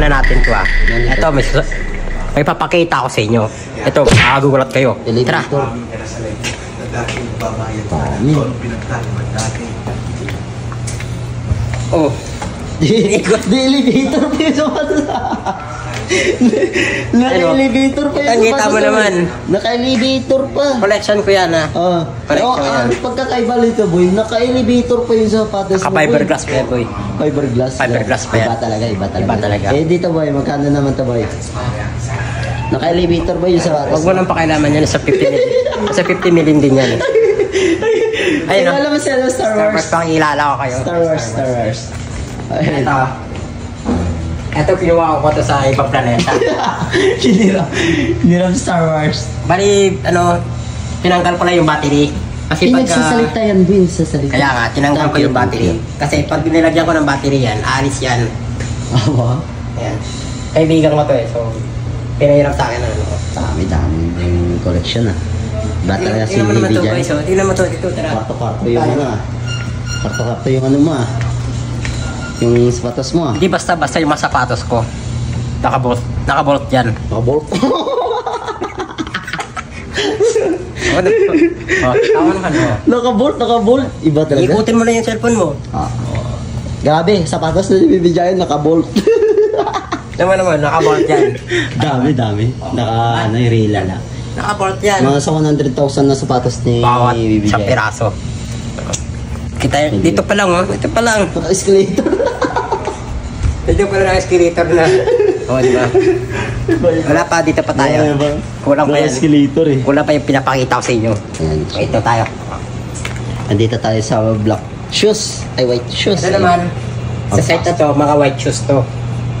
na natin to ah. Ito, may, may papakita ko sa inyo. Ito, makagugulat kayo. Tara. Oh, di elevator pa yung sapatos. Naka-elevator pa yung Ano? Kita mo naman. Naka-elevator pa. collection ko yan ah. Ah, Correct oh, ko yan. pagkakaiba nito, boy, naka-elevator pa yung sapatos mo, boy. Naka-fiberglass pa yan, boy. Fiberglass. Fiberglass pa yan. Iba talaga, iba talaga. Iba talaga. Eh, dito, boy, magkano naman to, boy? Naka-elevator ba yung sapatos Huwag mo nang pakialaman yan sa 50 million. sa 50 million din yan. Ay, Ayun no. alam mo sila, Star Star Wars. Wars pang ilala ko kayo. Star Wars, Star Wars. Ayun. Ito. Ito kinuha ko to sa ibang planeta. Hiniram. Hiniram Star Wars. Bali, ano, tinanggal ko na yung battery. Kasi pagka... nagsasalita yan, Bin, nagsasalita. Kaya nga, tinanggal ko yung battery. Kasi pag nilagyan ko ng battery yan, aalis yan. Awa. Ayan. Kaibigan ko to eh, so pinahirap sa akin na ano. Dami, dami yung collection ah. Iba talaga si Tingnan mo naman to dyan. guys, oh. Tingnan mo to, dito, tara. Kwarto-kwarto yung ano ah. Kwarto-kwarto yung ano mo ah. Yung sapatos mo ah. Hindi basta-basta yung mga sapatos ko. Nakabolt. Nakabolt yan. Nakabolt. Ano? oh, tama naman oh. nakabolt, nakabolt. Iba talaga. Ikutin mo na yung cellphone mo. Ah. Grabe, sapatos na ni Bibi Giant, nakabolt. Naman naman, nakabolt yan. dami, dami. Naka, ano, yung rila na. Nakabolt yan. Mga sa 100,000 na sapatos ni Bawat Bibi sa piraso. Kita dito pa lang oh. Dito pa lang. Naka-escalator. Dito pa lang ang escalator na. Oh, di ba? Wala pa, dito pa tayo. Kulang pa yan. Naka-escalator eh. Kulang pa yung pinapakita ko sa inyo. Ayan. Ito tayo. Nandito tayo sa black shoes. Ay, white shoes. Ito naman, sa site na to, mga white shoes to.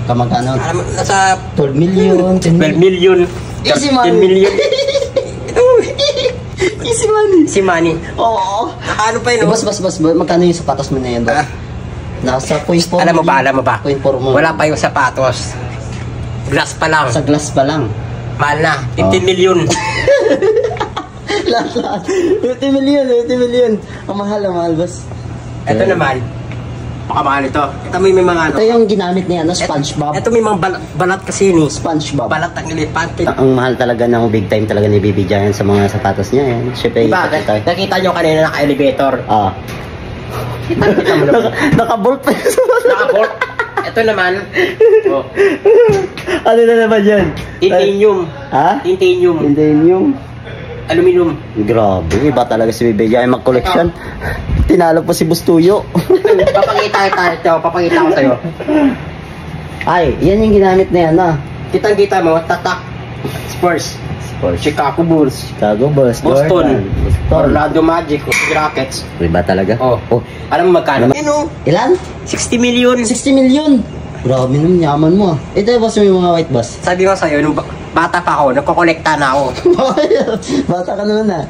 Kamagano? Alam mo, nasa 12 million, 10 12 million. million. Easy 10 money. million. Easy money. Si Manny. Oo. Nakaano pa yun, Eh, oh? boss, boss, boss, magkano yung sapatos mo na yan, boss? Ah. Nasa 0.4 Alam mo ba, alam mo ba? 0.4 mo. Wala pa yung sapatos. Glass pa lang. Sa glass pa lang. Mahal na. 15 Oh. million. lahat, lahat. 20 million, 20 million. Ang mahal, ang mahal, boss. Ito naman. Baka mahal ito. Ito may, may mga ano. Ito yung ginamit niya, ano, SpongeBob. Ito may mga balat, balat kasi ni. SpongeBob. Balat ang elepante. Ang mahal talaga ng big time talaga ni Baby Giant sa mga sapatos niya. Yan. Siyempre, Diba? Nakita nyo kanina naka-elevator. Ah. Kita, kita mo naman. Naka-bolt pa sapatos. Naka-bolt. Ito naman. Oh. ano na naman yan? Titanium. Ha? Titanium. Titanium. Aluminum. Grabe, iba talaga si Baby Giant mag-collection. Tinalo pa si Bustuyo. Papakita tayo ito. Papakita ko sa'yo. Ay, yan yung ginamit na yan, ah. Kitang-kita mo, tatak. Spurs. Sports. Chicago Bulls. Chicago Bulls. Boston. Jordan, Boston. Orlando Magic. Rockets. Iba talaga. Oh. oh. Alam mo magkano? Ano? Ilan? 60 million. 60 million. Grabe naman, yaman mo ah. Ito boss mo yung mga white boss. Sabi ko sa'yo, nung ba- bata pa ako, nagkokolekta na ako. Bata ka naman ah.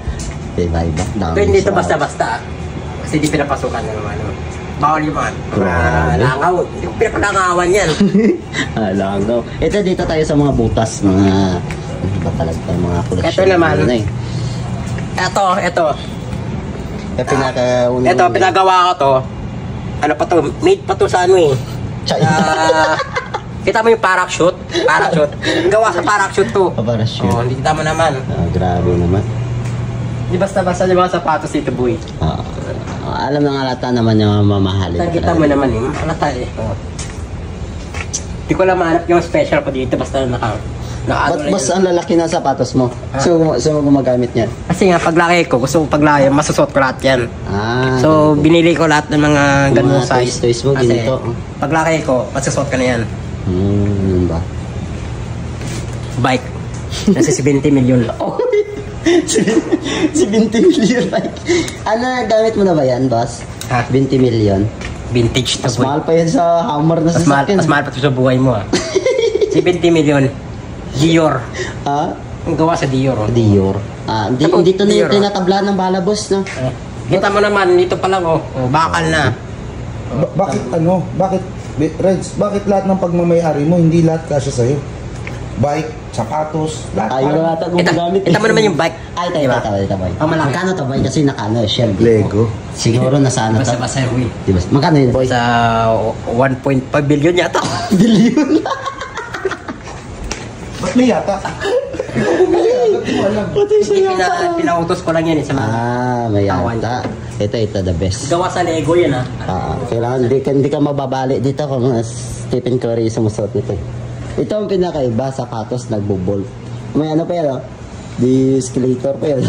Iba, iba. Dami Pero hindi ito basta-basta. Kasi di pinapasukan na naman. ano. Bawal yung mga mga langaw. Yung pinapalangawan yan. ah, lang daw. Ito dito tayo sa mga butas, mga iba talaga tayo mga collection. Ito naman. Ano eh. Eto, eto. Kaya pinaka Eto, pinagawa ko to. Ano pa to? Made pa to sa ano eh. China. Ah, kita mo yung parachute? Parachute. Gawa sa parachute to. Ah, parachute. Oh, hindi kita mo naman. Ah, grabe naman. Di basta-basta yung mga sapatos dito, boy. Ah, ah, alam na nga lata naman yung mamahalin. Nakita mo naman eh. Malata eh. Oh. Hindi ko lang mahanap yung special ko dito. Basta naka... naka Ba't mas ang lalaki ng sapatos mo? Ah. So, so gumagamit niyan? Kasi nga, paglaki ko, gusto ko paglaki, masusot ko lahat yan. Ah, So, binili ko lahat ng mga mga size. toys-toys mo, Kasi, ganito. paglaki ko, masusot ka na yan. Hmm, yun ba? Bike. Nasa 70 million. Oh, si 20 million like. Ano, gamit mo na ba yan, boss? Ha? 20 million. Vintage to Mas boy. mahal pa yan sa hammer na Mas mahal, sasakyan. mas mahal pa sa buhay mo ah. 70 million. Dior. Ha? Ang gawa sa Dior. Oh. Dior. Ah, di, Tapos dito na yung Dior, ah. tinatabla ng bala, boss, no? Eh, Kita mo naman, dito pa lang oh. oh bakal na. Ba- bakit ano? Bakit Be- Reds, bakit lahat ng pagmamayari mo hindi lahat kasya sa'yo? Bike, sapatos, lahat. Ayaw na ata Kita, gumagamit. kita mo naman yung bike. Ay, tayo, Diba? tayo, tayo, tayo. Ang malaki. Magkano to, boy? Kasi nakano, shell. Lego. Siguro nasa ano to? Basta-basta Rui. Diba? Magkano yun, boy? Sa 1.5 billion yata. Billion. Ba't may yata? Ko alam. Hindi, pina, pinautos ko lang yan eh sa mga. Ah, may yata. Ito, ito, the best. Gawa sa Lego yan ah. Ah, kailangan hindi ka, hindi ka mababali dito kung uh, Stephen Curry yung sumusot nito. Ito ang pinakaiba, sapatos nagbo-bolt. May ano pa yan, oh? The escalator pa yan.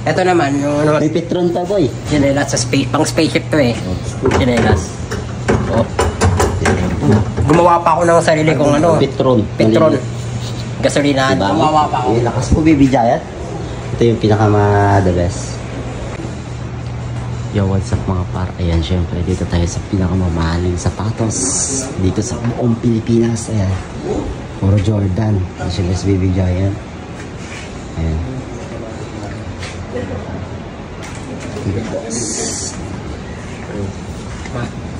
Ito naman, yung ano, May Petron pa, boy. chinelas sa space, pang spaceship to eh. Chinelas. Oh. Gumawa pa ako ng sarili kong ano. Petron. Petron. Gasolinahan. Diba? Gumawa pa ako. Eh, lakas po, Baby Giant. Ito yung pinakama the best. Yo, what's up mga par? Ayan, syempre, dito tayo sa pinakamamahaling sapatos. Dito sa buong Pilipinas. Ayan. Puro Jordan. Ayan, si Baby Giant. Ayan.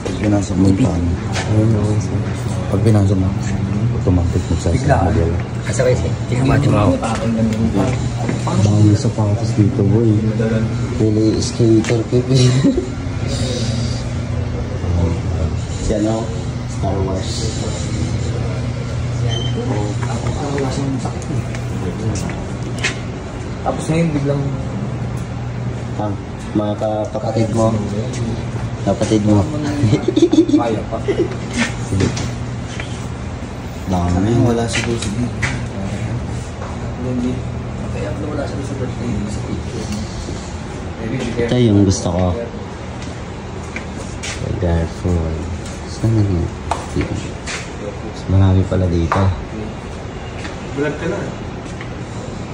Pag binasag mo yung paan, pag binasag mo, automatic magsasama dyan. Kasabay siya. Tinamati mo ako. Dami sapatos dito, boy. Pili skater, pipi. si ano? Star Wars. Tapos ngayon biglang Ha? Mga ka- kapatid mo. Kapatid mo. kaya pa. Dami. Wala si Lucy. Ito yung gusto ko. Garful. Saan na yun? Dito. Marami pala dito. Vlog ka na.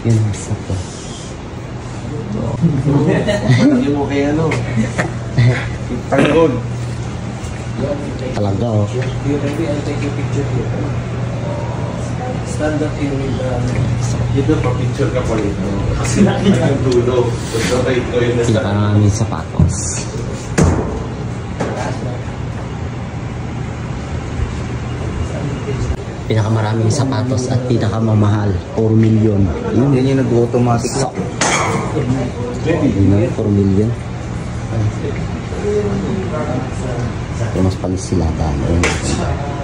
Yun, sakto. Palagi mo kay ano. Pagod. Talaga, oh. Stand up in Dito pa picture ka pa rin. Kasi nakita ang dulo. So, right ko yun na Pinakaraming sapatos. Pinakamaraming sapatos at pinakamamahal. 4 million. Yun, yan yung nag-automatic. So, yun na, 4 million. Kaya mas palis sila dahil.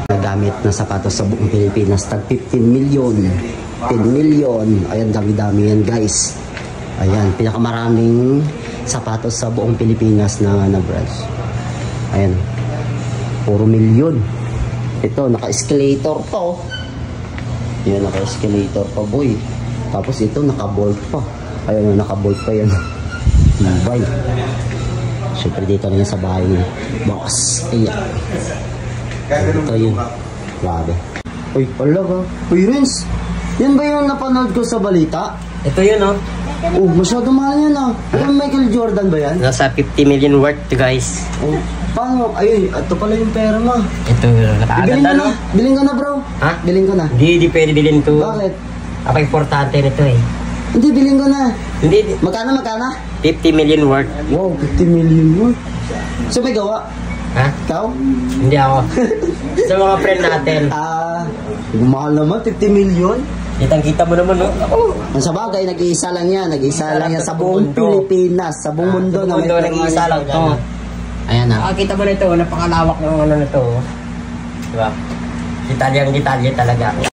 Nagamit na sapatos sa buong Pilipinas. Tag 15 million. 10 million. Ayan, dami-dami yan guys. Ayan, pinakamaraming sapatos sa buong Pilipinas na na branch. Ayan. Puro milyon. Ito, naka-escalator pa oh. Yan, naka-escalator pa boy. Tapos ito, naka-bolt pa. Ayun, naka-bolt pa yan. Tibay. Siyempre dito na sa bahay ni boss. Ayan. Ito yun. Grabe. Uy, alaga. Uy, Renz. Yan ba yung napanood ko sa balita? Ito yun oh. Oh, masyado mahal yan ah. Yung Michael Jordan ba yan? Nasa 50 million worth guys. Oh, paano? Ayun, ito pala yung pera mo. Ito, ka na. no? Biling ka na bro. Ha? Biling ka na. Hindi, hindi pwede bilhin to. Bakit? Ako importante nito eh. Hindi, biling ka na. Hindi, di- Magkano, magkano? 50 million worth. Wow, 50 million mo. So may gawa? Ha? Ikaw? Hindi ako. sa mga friend natin. Ah, mahal naman, 50 million. Kitang-kita mo naman, no? Ang sa bagay, nag-iisa lang yan. Nag-iisa lang yan sa buong mundo. Pilipinas. Sa buong mundo Sa na mundo, nag-iisa lang to. Ayan na. Nakakita mo na ito, napakalawak ng ano nito. Diba? Italyang Italya talaga.